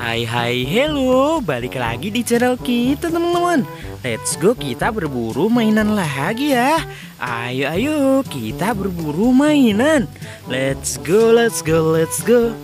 Hai hai hello. Balik lagi di channel kita teman-teman. Let's go kita berburu mainan lagi ya. Ayo ayo kita berburu mainan. Let's go let's go let's go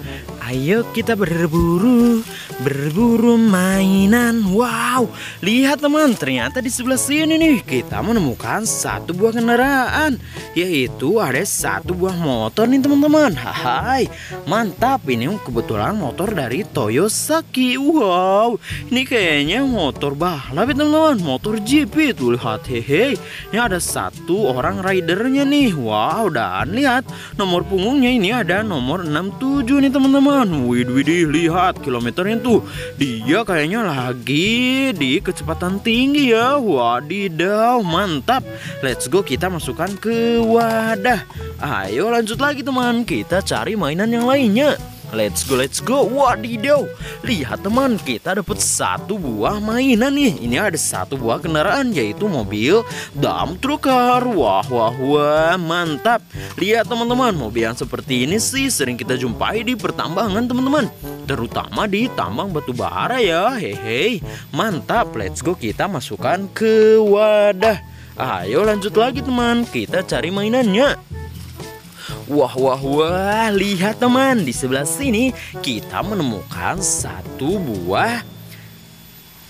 Ayo kita berburu Berburu mainan. Wow Lihat teman Ternyata di sebelah sini nih Kita menemukan satu buah kendaraan Yaitu ada satu buah motor nih teman-teman. Hai Mantap. Ini kebetulan motor dari Toyosaki. Wow Ini kayaknya motor balap ya teman-teman. Motor GP Tuh lihat Hehe. Ini ada satu orang ridernya nih. Wow Dan lihat Nomor punggungnya ini ada nomor 67 nih teman-teman teman Wih widih lihat kilometernya tuh. Dia kayaknya lagi di kecepatan tinggi ya. Wadidaw mantap. Let's go kita masukkan ke wadah. Ayo lanjut lagi teman. Kita cari mainan yang lainnya Let's go, let's go. Wadidaw. Lihat teman, kita dapat satu buah mainan nih. Ini ada satu buah kendaraan yaitu mobil dump trucker. Wah, wah, wah, mantap. Lihat teman-teman, mobil yang seperti ini sih sering kita jumpai di pertambangan teman-teman. Terutama di tambang batu bara ya. Hehe, mantap. Let's go, kita masukkan ke wadah. Ayo lanjut lagi teman, kita cari mainannya. Wah, wah, wah, lihat teman, di sebelah sini kita menemukan satu buah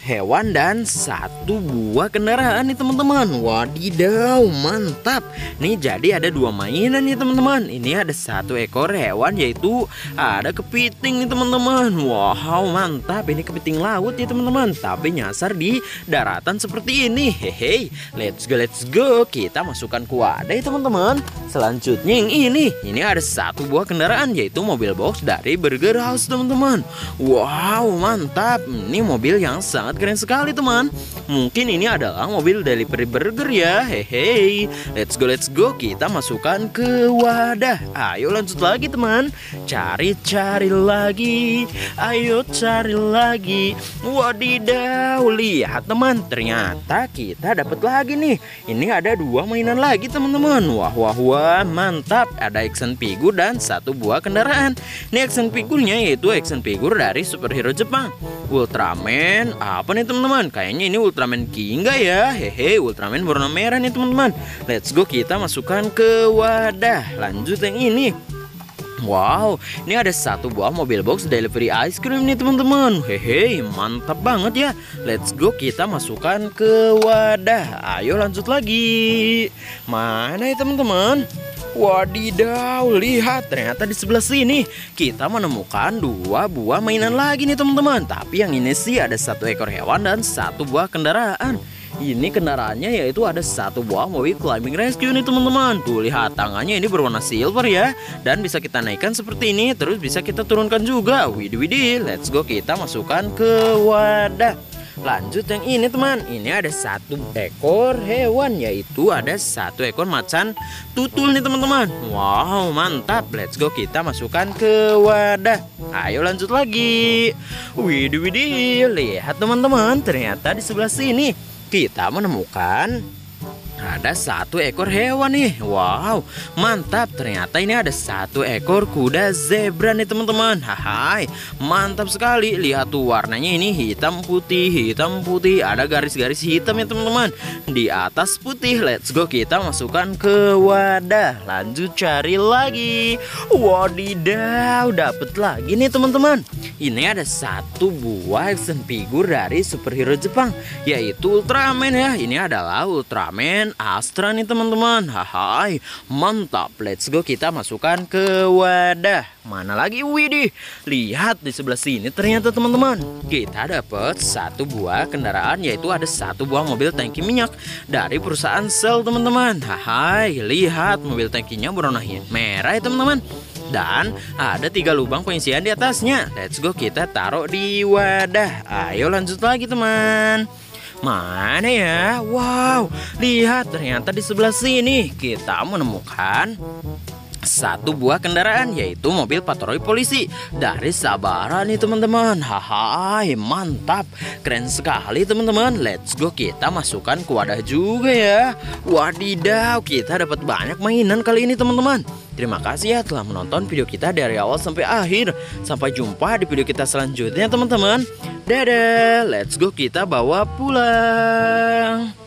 hewan dan satu buah kendaraan nih teman-teman. Wadidaw mantap. Nih jadi ada dua mainan nih teman-teman. Ini ada satu ekor hewan yaitu ada kepiting nih teman-teman. Wow mantap. Ini kepiting laut ya teman-teman. Tapi nyasar di daratan seperti ini. Hehe let's go let's go. Kita masukkan ke wadah ya teman-teman. Selanjutnya yang ini. Ini ada satu buah kendaraan yaitu mobil box dari Burger House teman-teman. Wow mantap. Ini mobil yang sangat sangat keren sekali teman. Mungkin ini adalah mobil delivery burger ya. Hehe. Let's go let's go. Kita masukkan ke wadah. Ayo lanjut lagi teman. Cari-cari lagi. Ayo cari lagi. Wadidaw Lihat teman. Ternyata kita dapat lagi nih. Ini ada dua mainan lagi teman-teman. Wah wah wah. Mantap. Ada action figure dan satu buah kendaraan. Ini action figurnya yaitu action figure dari superhero Jepang. Ultraman apa nih teman-teman? Kayaknya ini Ultraman Ginga ya. Hehe, Ultraman warna merah nih teman-teman. Let's go kita masukkan ke wadah. Lanjut yang ini. Wow, ini ada satu buah mobil box delivery ice cream nih teman-teman. Hehe, mantap banget ya. Let's go kita masukkan ke wadah. Ayo lanjut lagi. Mana ya teman-teman? Wadidaw, lihat ternyata di sebelah sini kita menemukan dua buah mainan lagi nih teman-teman. Tapi yang ini sih ada satu ekor hewan dan satu buah kendaraan. Ini kendaraannya yaitu ada satu buah mobil climbing rescue nih teman-teman Tuh lihat tangannya ini berwarna silver ya Dan bisa kita naikkan seperti ini Terus bisa kita turunkan juga Widih widih Let's go kita masukkan ke wadah Lanjut yang ini teman. Ini ada satu ekor hewan Yaitu ada satu ekor macan tutul nih teman-teman. Wow mantap. Let's go. Kita masukkan ke wadah. Ayo lanjut lagi. Widih widih. Lihat teman-teman. Ternyata di sebelah sini Kita menemukan ada satu ekor hewan nih. Wow mantap. Ternyata ini ada satu ekor kuda zebra nih teman-teman. Hai mantap sekali. Lihat tuh warnanya ini hitam putih Hitam putih. Ada garis-garis hitam ya teman-teman. Di atas putih. Let's go kita masukkan ke wadah. Lanjut cari lagi. Wadidaw dapet lagi nih teman-teman. Ini ada satu buah action figure dari superhero Jepang Yaitu Ultraman ya. Ini adalah Ultraman Astra nih teman-teman. Hai mantap. Let's go kita masukkan ke wadah. Mana lagi? Widih Lihat di sebelah sini ternyata teman-teman. Kita dapat satu buah kendaraan Yaitu ada satu buah mobil tangki minyak Dari perusahaan Shell teman-teman. Hai lihat mobil tangkinya berwarna merah ya teman-teman. Dan ada tiga lubang pengisian di atasnya. Let's go kita taruh di wadah. Ayo lanjut lagi teman. Mana ya? Wow, lihat ternyata di sebelah sini kita menemukan satu buah kendaraan yaitu mobil patroli polisi dari Sabara nih teman-teman haha mantap keren sekali teman-teman let's go kita masukkan ke wadah juga ya wadidaw kita dapat banyak mainan kali ini teman-teman Terima kasih ya telah menonton video kita dari awal sampai akhir. Sampai jumpa di video kita selanjutnya teman-teman. Dadah, let's go kita bawa pulang.